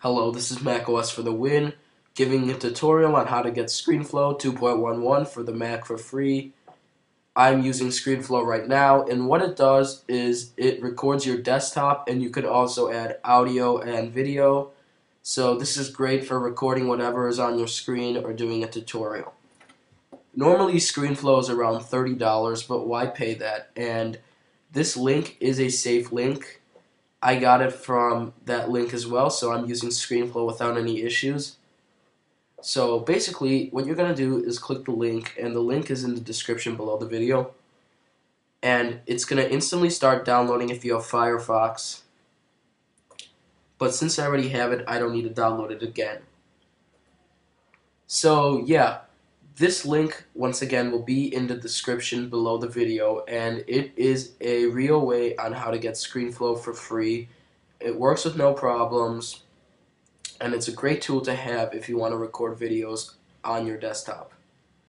Hello, this is macOS for the win, giving a tutorial on how to get ScreenFlow 2.11 for the Mac for free. I'm using ScreenFlow right now, and what it does is it records your desktop, and you can also add audio and video. So this is great for recording whatever is on your screen or doing a tutorial. Normally ScreenFlow is around $30, but why pay that? And this link is a safe link I got it from that link as well, so I'm using ScreenFlow without any issues. So basically, what you're going to do is click the link, and the link is in the description below the video. And it's going to instantly start downloading if you have Firefox. But since I already have it, I don't need to download it again. So yeah, this link, once again, will be in the description below the video, and it is a real way on how to get ScreenFlow for free. It works with no problems, and it's a great tool to have if you want to record videos on your desktop.